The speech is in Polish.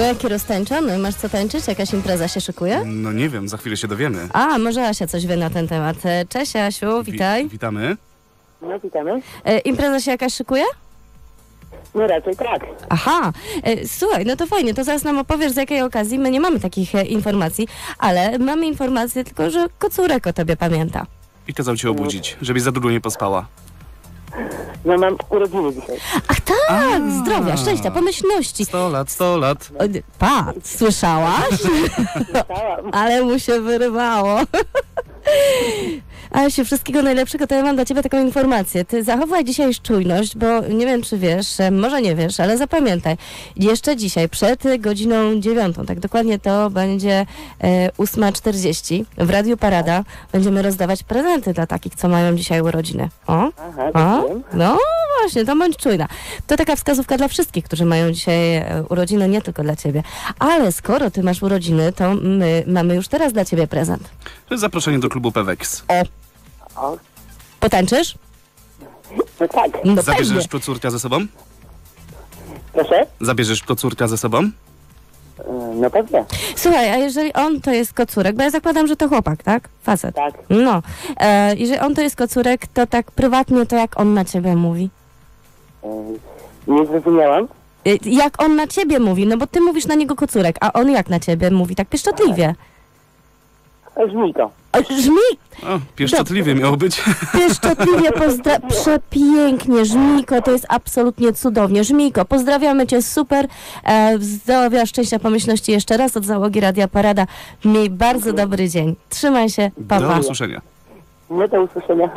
No jaki roztańczony, masz co tańczyć? Jakaś impreza się szykuje? No nie wiem, za chwilę się dowiemy. A, może Asia coś wie na ten temat. E, Cześć Asiu, Wi- witaj. witamy. No witamy. E, Impreza się jakaś szykuje? No raczej tak. Aha, e, słuchaj, no to fajnie, to zaraz nam opowiesz z jakiej okazji. My nie mamy takich e, informacji, ale mamy informację tylko, że kocurek o tobie pamięta. I kazał cię obudzić, żebyś za długo nie pospała. No mam urodziny dzisiaj. Ach tak, zdrowia, szczęścia, pomyślności. 100 lat, 100 lat. O, Pa, słyszałaś? Stałam. Ale mu się wyrywało. Asiu, wszystkiego najlepszego, to ja mam dla ciebie taką informację. Ty zachowaj dzisiaj czujność, bo nie wiem, czy wiesz, e, może nie wiesz, ale zapamiętaj. Jeszcze dzisiaj, przed godziną dziewiątą, tak dokładnie to będzie e, 8.40 w Radiu Parada będziemy rozdawać prezenty dla takich, co mają dzisiaj urodziny. O, Aha, o, no właśnie, to bądź czujna. To taka wskazówka dla wszystkich, którzy mają dzisiaj e, urodziny, nie tylko dla ciebie. Ale skoro ty masz urodziny, to my mamy już teraz dla ciebie prezent. To jest zaproszenie do klubu Pewex. O, Potańczysz? no tak. No pewnie. Zabierzesz kocurka ze sobą? Proszę? Zabierzesz kocurka ze sobą? E, No pewnie. Słuchaj, a jeżeli on to jest kocurek, bo ja zakładam, że to chłopak, tak? Facet. Tak. No. E, jeżeli on to jest kocurek, to tak prywatnie to jak on na ciebie mówi? E, Nie zrozumiałam. E, jak on na ciebie mówi? No bo ty mówisz na niego kocurek, a on jak na ciebie mówi? Tak pieszczotliwie. E, Brzmi to. O, pieszczotliwie miało być. Pieszczotliwie pozdra... Przepięknie, Żmiko, to jest absolutnie cudownie. Żmiko, pozdrawiamy Cię, super. E, zdrowia, szczęścia, pomyślności jeszcze raz od załogi Radia Parada. Miej bardzo dobry dzień. Trzymaj się, papa. Do usłyszenia. No do usłyszenia.